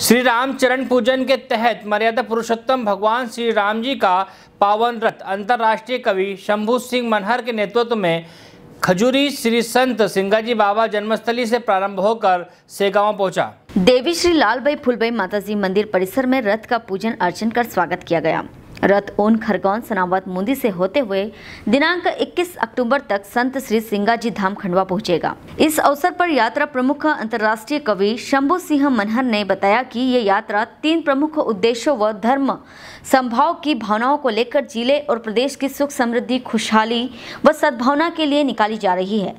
श्री रामचरण पूजन के तहत मर्यादा पुरुषोत्तम भगवान श्री राम जी का पावन रथ अंतर्राष्ट्रीय कवि शंभू सिंह मनहर के नेतृत्व में खजूरी श्री संत सिंगाजी बाबा जन्मस्थली से प्रारंभ होकर सेगांव पहुँचा। देवी श्री लाल भाई फुलबाई माताजी मंदिर परिसर में रथ का पूजन अर्चन कर स्वागत किया गया। रथ ओन खरगोन, सनावत, मुंदी से होते हुए दिनांक 21 अक्टूबर तक संत श्री सिंगाजी धाम खंडवा पहुंचेगा। इस अवसर पर यात्रा प्रमुख अंतर्राष्ट्रीय कवि शंभु सिंह मनहर ने बताया कि ये यात्रा तीन प्रमुख उद्देश्यों व धर्म संभाव की भावनाओं को लेकर ज़िले और प्रदेश की सुख समृद्धि, खुशहाली व सद्भावना के लिए निकाली जा रही है।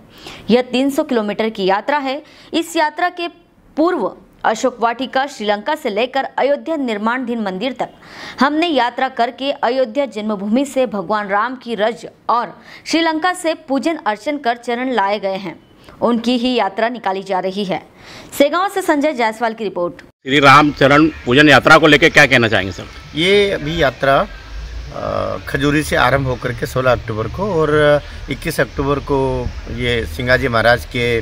यह 300 किलोमीटर की यात्रा है। इस यात्रा के पूर्व अशोक वाटिका श्रीलंका से लेकर अयोध्या निर्माणधीन मंदिर तक। हमने यात्रा करके अयोध्या जन्मभूमि से भगवान राम की रज और श्रीलंका से पूजन अर्चन कर चरण लाए गए हैं। उनकी ही यात्रा निकाली जा रही है। सेगांव से संजय जायसवाल की रिपोर्ट। श्री राम चरण पूजन यात्रा को लेकर क्या कहना चाहेंगे सर? ये अभी यात्रा खजूरी से आरंभ होकर के 16 अक्टूबर को और 21 अक्टूबर को ये सिंगाजी महाराज के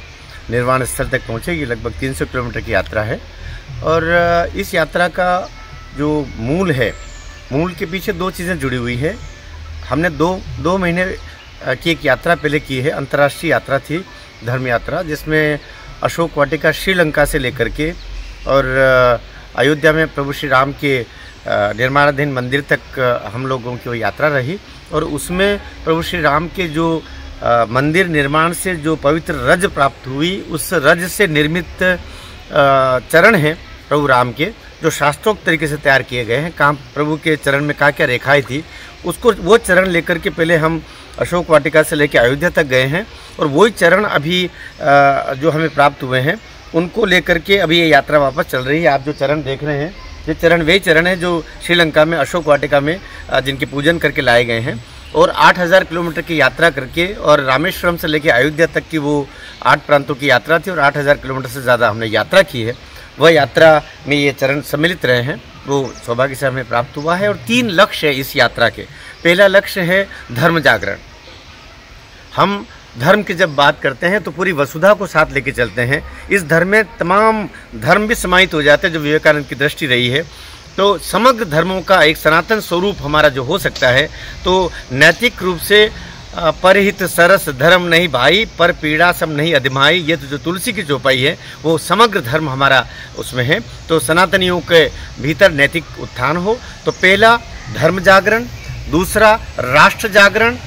निर्वाण स्थल तक पहुँचेगी, लगभग 300 किलोमीटर की यात्रा है। और इस यात्रा का जो मूल है, मूल के पीछे दो चीज़ें जुड़ी हुई है। हमने दो दो महीने की एक यात्रा पहले की है, अंतर्राष्ट्रीय यात्रा थी धर्म यात्रा जिसमें अशोक वाटिका श्रीलंका से लेकर के और अयोध्या में प्रभु श्री राम के निर्माणाधीन मंदिर तक हम लोगों की वो यात्रा रही। और उसमें प्रभु श्री राम के जो मंदिर निर्माण से जो पवित्र रज प्राप्त हुई, उस रज से निर्मित चरण हैं प्रभु राम के, जो शास्त्रोक्त तरीके से तैयार किए गए हैं। कहाँ प्रभु के चरण में क्या क्या रेखाएँ थी, उसको वो चरण लेकर के पहले हम अशोक वाटिका से लेकर अयोध्या तक गए हैं और वही चरण अभी जो हमें प्राप्त हुए हैं, उनको लेकर के अभी ये यात्रा वापस चल रही है। आप जो चरण देख रहे हैं, ये चरण वही चरण है जो श्रीलंका में, अशोक वाटिका में जिनके पूजन करके लाए गए हैं। और 8000 किलोमीटर की यात्रा करके और रामेश्वरम से लेकर अयोध्या तक की वो आठ प्रांतों की यात्रा थी और 8000 किलोमीटर से ज़्यादा हमने यात्रा की है। वह यात्रा में ये चरण सम्मिलित रहे हैं। वो सौभाग्य से हमें प्राप्त हुआ है और तीन लक्ष्य है इस यात्रा के। पहला लक्ष्य है धर्म जागरण। हम धर्म की जब बात करते हैं तो पूरी वसुधा को साथ लेके चलते हैं। इस धर्म में तमाम धर्म भी समाहित हो जाते हैं, जो विवेकानंद की दृष्टि रही है। तो समग्र धर्मों का एक सनातन स्वरूप हमारा जो हो सकता है तो नैतिक रूप से परहित सरस धर्म नहीं भाई, पर पीड़ा सब नहीं अधिमाई, ये तो जो तुलसी की चौपाई है, वो समग्र धर्म हमारा उसमें है। तो सनातनियों के भीतर नैतिक उत्थान हो तो पहला धर्म जागरण, दूसरा राष्ट्र जागरण,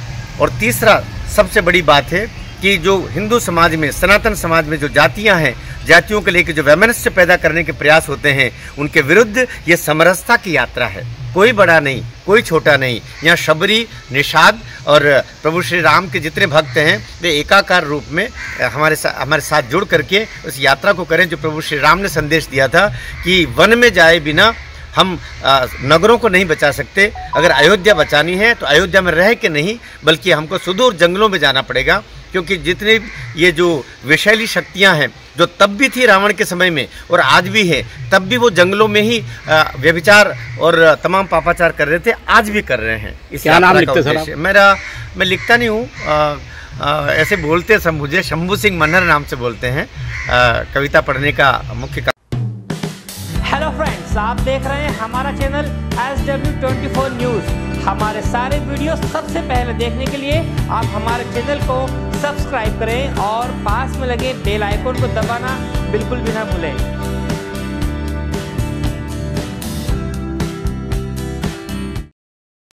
और तीसरा सबसे बड़ी बात है कि जो हिंदू समाज में, सनातन समाज में जो जातियाँ हैं जातियों को लेकर जो वैमनस्य पैदा करने के प्रयास होते हैं, उनके विरुद्ध ये समरसता की यात्रा है। कोई बड़ा नहीं, कोई छोटा नहीं। यहाँ शबरी, निषाद और प्रभु श्री राम के जितने भक्त हैं, वे एकाकार रूप में हमारे साथ हमारे साथ जुड़ करके उस यात्रा को करें जो प्रभु श्री राम ने संदेश दिया था कि वन में जाए बिना हम नगरों को नहीं बचा सकते। अगर अयोध्या बचानी है तो अयोध्या में रह के नहीं, बल्कि हमको सुदूर जंगलों में जाना पड़ेगा। क्योंकि जितने ये जो विषैली शक्तियाँ हैं जो तब भी थी रावण के समय में और आज भी है तब भी वो जंगलों में ही व्यभिचार और तमाम पापाचार कर रहे थे आज भी कर रहे हैं। इस क्या नाम लिखते सर मेरा मैं लिखता नहीं हूँ ऐसे बोलते सब मुझे शंभू सिंह मनहर नाम से बोलते हैं आ, कविता पढ़ने का मुख्य हेलो फ्रेंड्स आप देख रहे हैं हमारा channel S W twenty four news हमारे सारे वीडियो सबसे पहले देखने के लिए आप हमारे चैनल को सब्सक्राइब करें और पास में लगे बेल आइकन को दबाना बिल्कुल भी ना भूलें।